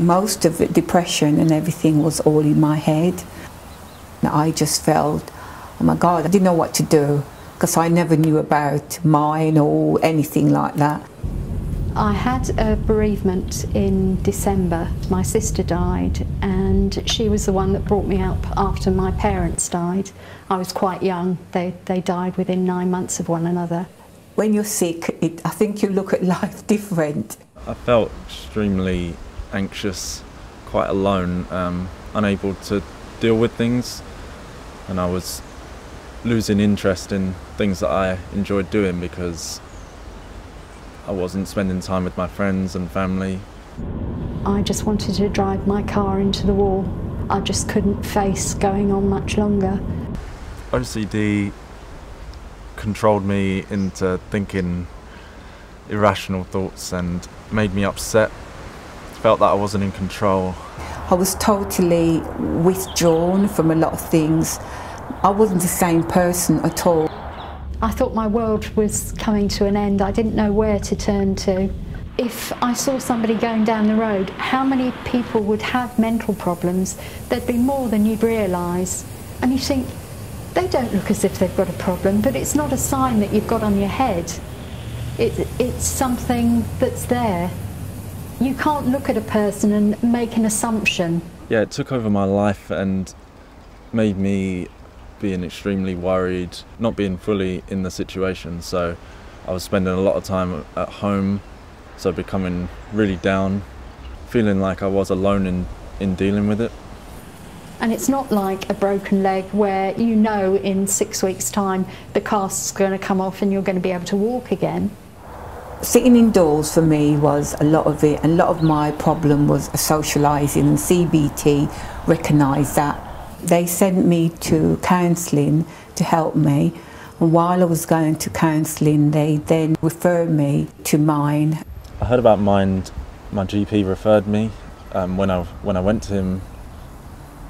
Most of it, depression and everything, was all in my head. I just felt, oh my God, I didn't know what to do because I never knew about Mind or anything like that. I had a bereavement in December. My sister died, and she was the one that brought me up after my parents died. I was quite young, they, they died within nine months of one another. When you're sick, it, I think you look at life different. I felt extremely anxious, quite alone, um, unable to deal with things, and I was losing interest in things that I enjoyed doing because I wasn't spending time with my friends and family. I just wanted to drive my car into the wall. I just couldn't face going on much longer. OCD controlled me into thinking irrational thoughts and made me upset. Felt that I wasn't in control. I was totally withdrawn from a lot of things. I wasn't the same person at all. I thought my world was coming to an end. I didn't know where to turn to. If I saw somebody going down the road, how many people would have mental problems? There'd be more than you'd realise. And you think, they don't look as if they've got a problem, but it's not a sign that you've got on your head. It, it's something that's there. You can't look at a person and make an assumption. Yeah, it took over my life and made me being extremely worried, not being fully in the situation. So I was spending a lot of time at home, so becoming really down, feeling like I was alone in, in dealing with it. And it's not like a broken leg where you know in six weeks' time the cast's going to come off and you're going to be able to walk again. Sitting indoors for me was a lot of it, a lot of my problem was socialising, and CBT recognised that they sent me to counselling to help me. And while I was going to counselling, they then referred me to Mind. I heard about Mind. My GP referred me um, when I when I went to him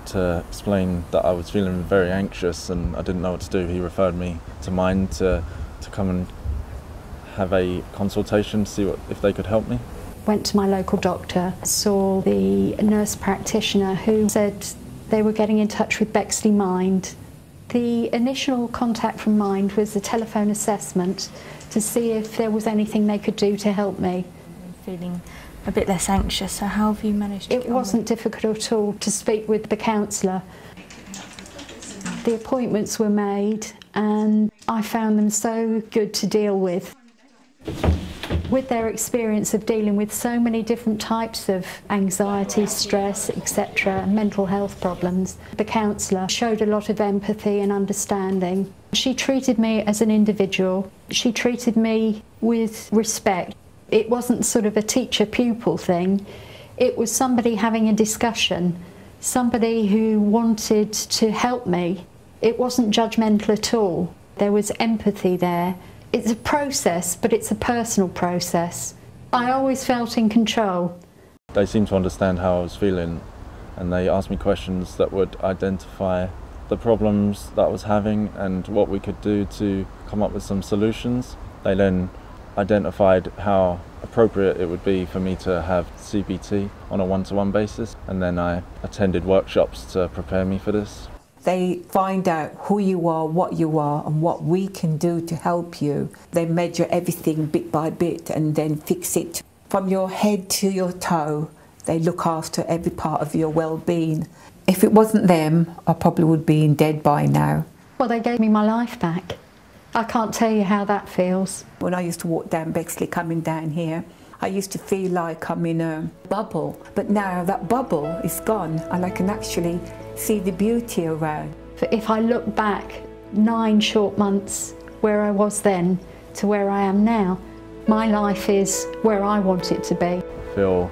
to explain that I was feeling very anxious and I didn't know what to do. He referred me to Mind to to come and have a consultation to see what if they could help me. Went to my local doctor, saw the nurse practitioner who said they were getting in touch with Bexley Mind. The initial contact from Mind was a telephone assessment to see if there was anything they could do to help me. Feeling a bit less anxious, so how have you managed to It wasn't difficult at all to speak with the counsellor. The appointments were made and I found them so good to deal with with their experience of dealing with so many different types of anxiety, stress, etc., mental health problems, the counsellor showed a lot of empathy and understanding. She treated me as an individual. She treated me with respect. It wasn't sort of a teacher pupil thing, it was somebody having a discussion, somebody who wanted to help me. It wasn't judgmental at all. There was empathy there it's a process, but it's a personal process. I always felt in control. They seemed to understand how I was feeling and they asked me questions that would identify the problems that I was having and what we could do to come up with some solutions. They then identified how appropriate it would be for me to have CBT on a one to one basis, and then I attended workshops to prepare me for this. They find out who you are, what you are, and what we can do to help you. They measure everything bit by bit and then fix it. From your head to your toe, they look after every part of your well being. If it wasn't them, I probably would be dead by now. Well, they gave me my life back. I can't tell you how that feels. When I used to walk down Bexley coming down here, I used to feel like I'm in a bubble, but now that bubble is gone and I can actually see the beauty around. If I look back nine short months where I was then to where I am now, my life is where I want it to be. I feel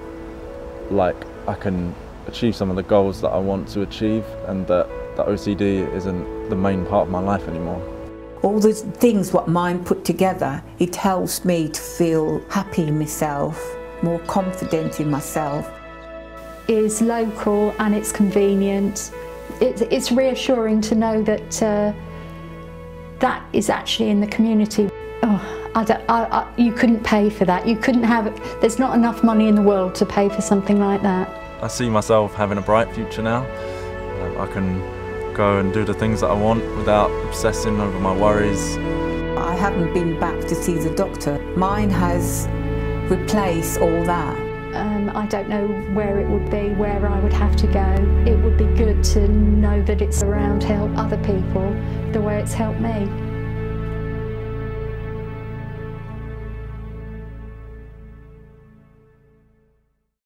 like I can achieve some of the goals that I want to achieve and that, that OCD isn't the main part of my life anymore all the things what mind put together, it helps me to feel happy in myself, more confident in myself. Is local and it's convenient. It, it's reassuring to know that uh, that is actually in the community. Oh, I I, I, you couldn't pay for that. You couldn't have, there's not enough money in the world to pay for something like that. I see myself having a bright future now. Um, I can go and do the things that I want without obsessing over my worries. I haven't been back to see the doctor. Mind has replaced all that. Um, I don't know where it would be, where I would have to go. It would be good to know that it's around help other people the way it's helped me.